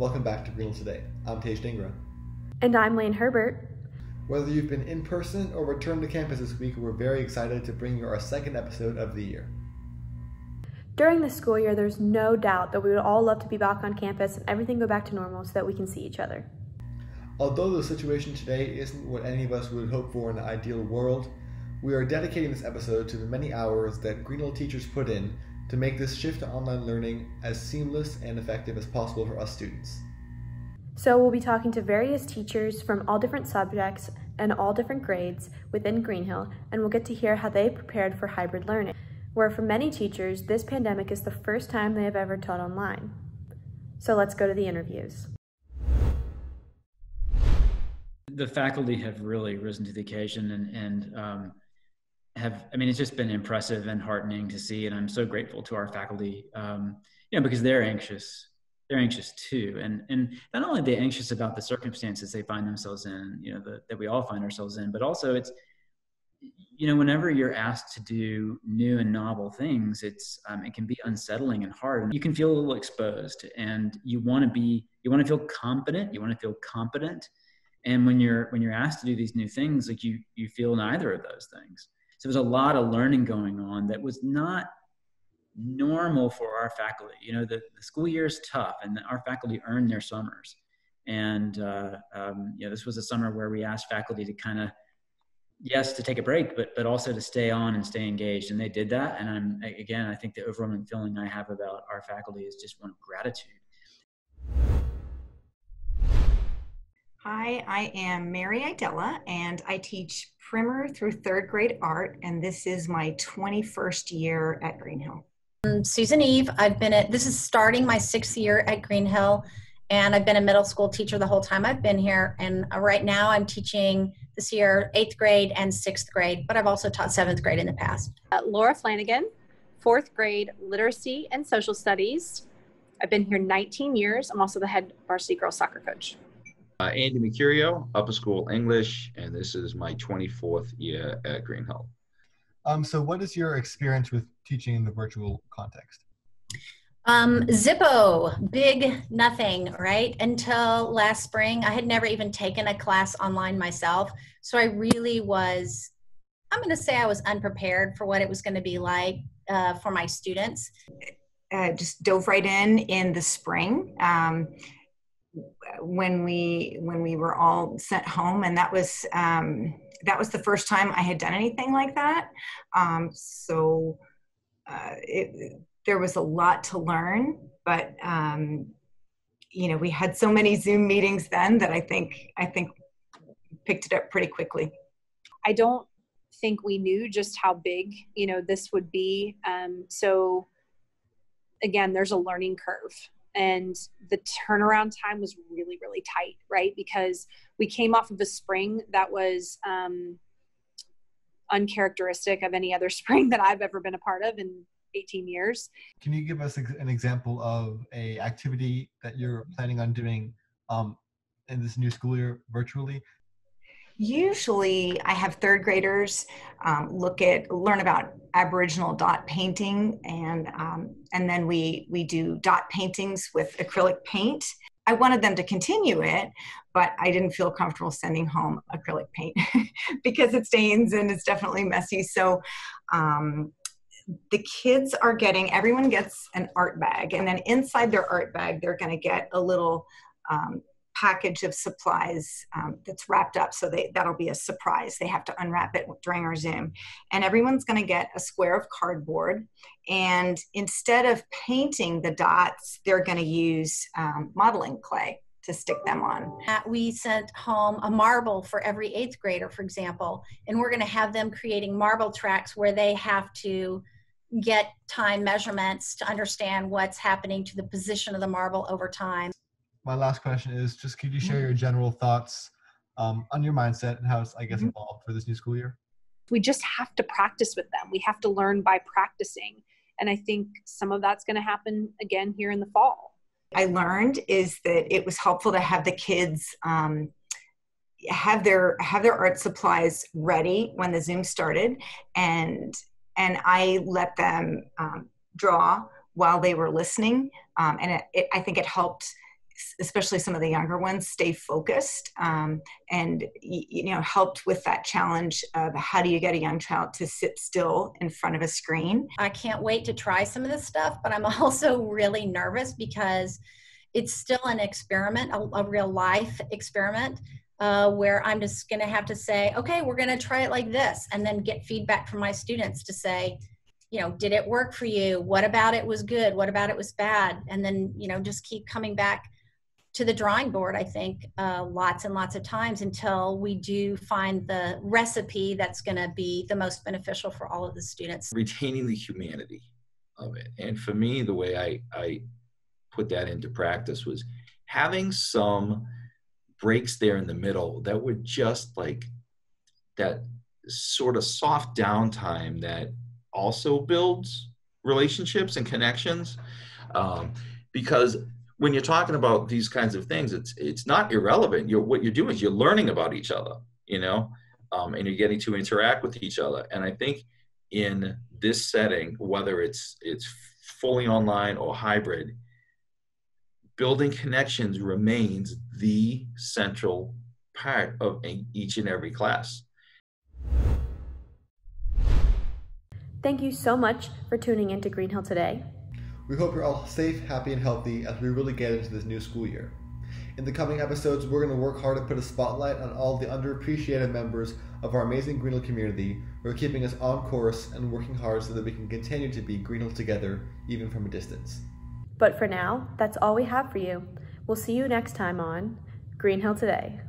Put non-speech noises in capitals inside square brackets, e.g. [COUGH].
Welcome back to Greenhill Today. I'm Tej Dingra. And I'm Lane Herbert. Whether you've been in person or returned to campus this week, we're very excited to bring you our second episode of the year. During the school year, there's no doubt that we would all love to be back on campus and everything go back to normal so that we can see each other. Although the situation today isn't what any of us would hope for in an ideal world, we are dedicating this episode to the many hours that Greenhill teachers put in to make this shift to online learning as seamless and effective as possible for us students. So, we'll be talking to various teachers from all different subjects and all different grades within Greenhill, and we'll get to hear how they prepared for hybrid learning, where for many teachers, this pandemic is the first time they have ever taught online. So, let's go to the interviews. The faculty have really risen to the occasion and, and um, have i mean it's just been impressive and heartening to see and i'm so grateful to our faculty um, you know because they're anxious they're anxious too. And and not only are they anxious about the circumstances they find themselves in you know the, that we all find ourselves in but also it's you know whenever you're asked to do new and novel things it's um, it can be unsettling and hard. And you can feel a little exposed and you want to be you want to feel confident you want to feel competent. And when you're when you're asked to do these new things like you you feel neither of those things so there was a lot of learning going on that was not normal for our faculty. You know, the, the school year is tough, and our faculty earn their summers. And uh, um, you know, this was a summer where we asked faculty to kind of, yes, to take a break, but but also to stay on and stay engaged, and they did that. And I'm again, I think the overwhelming feeling I have about our faculty is just one of gratitude. Hi, I am Mary Idella, and I teach primer through third grade art, and this is my 21st year at Greenhill. I'm Susan Eve. I've been at this is starting my sixth year at Greenhill, and I've been a middle school teacher the whole time I've been here. And right now, I'm teaching this year eighth grade and sixth grade, but I've also taught seventh grade in the past. Uh, Laura Flanagan, fourth grade literacy and social studies. I've been here 19 years. I'm also the head varsity girls soccer coach. Uh, Andy Mercurio, upper school English, and this is my 24th year at Greenhill. Um, so, what is your experience with teaching in the virtual context? Um, Zippo, big nothing, right? Until last spring, I had never even taken a class online myself. So I really was, I'm going to say I was unprepared for what it was going to be like uh, for my students. Uh, just dove right in in the spring. Um, when we when we were all sent home and that was um, that was the first time i had done anything like that. Um, so uh, it, there was a lot to learn but um, you know we had so many zoom meetings then that i think i think picked it up pretty quickly. I don't think we knew just how big you know this would be. Um, so again there's a learning curve and the turnaround time was really really tight right? Because we came off of a spring that was um, uncharacteristic of any other [LAUGHS] spring that i've ever been a part of in 18 years. Can you give us an example of a activity that you're planning on doing um, in this new school year virtually? Usually i have third graders um, look at learn about aboriginal dot painting and um, and then we we do dot paintings with acrylic paint. I wanted them to continue it but i didn't feel comfortable sending home acrylic paint [LAUGHS] because it stains and it's definitely messy. So um, the kids are getting everyone gets an art bag and then inside their art bag they're going to get a little um, package of supplies um, that's wrapped up. So they, that'll be a surprise. They have to unwrap it during our zoom. And everyone's going to get a square of cardboard. And instead of painting the dots they're going to use um, modeling clay to stick them on. We sent home a marble for every eighth grader, for example, and we're going to have them creating marble tracks where they have to get time measurements to understand what's happening to the position of the marble over time my last question is just could you share your general thoughts um, on your mindset and how it's i guess mm-hmm. evolved for this new school year? We just have to practice with them. We have to learn by practicing. And i think some of that's going to happen again here in the fall. I learned is that it was helpful to have the kids um, have their have their art supplies ready when the zoom started. And and i let them um, draw while they were listening. Um, and it, it, i think it helped especially some of the younger ones, stay focused um, and you know helped with that challenge of how do you get a young child to sit still in front of a screen. I can't wait to try some of this stuff, but I'm [LAUGHS] also really nervous because it's still an experiment, a, a real life experiment. Uh, where I'm just going to have to say, okay, we're going to try it like this, and then get feedback from my students to say, you know, did it work for you? What about it was good? What about it was bad? And then, you know, just keep coming back to the drawing board, I think, uh, lots and lots of times until we do find the recipe that's going to be the most beneficial for all of the students. Retaining the humanity of it. And for me, the way I, I put that into practice was having some breaks there in the middle that were just like that sort of soft downtime that also builds relationships and connections um, because when you're talking about these kinds of things it's it's not irrelevant. You're what you're doing is you're learning about each other you know um, and you're getting to interact with each other. And i think in this setting whether it's it's fully online or hybrid building connections remains the central part of each and every class. Thank you so much for tuning into Greenhill today. We hope you're all safe, happy, and healthy as we really get into this new school year. In the coming episodes, we're going to work hard to put a spotlight on all the underappreciated members of our amazing Greenhill community who are keeping us on course and working hard so that we can continue to be Greenhill together, even from a distance. But for now, that's all we have for you. We'll see you next time on Greenhill Today.